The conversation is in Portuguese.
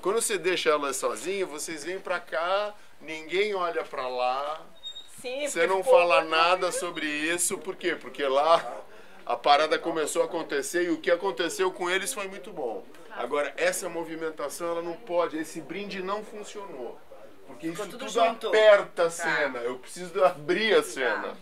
Quando você deixa ela sozinha, vocês vêm para cá, ninguém olha para lá. Sim, Você não fala nada sobre isso, por quê? Porque lá a parada começou a acontecer e o que aconteceu com eles foi muito bom. Agora, essa movimentação, ela não pode, esse brinde não funcionou. Porque isso tudo tudo aperta a tá. cena. Eu preciso abrir a cena.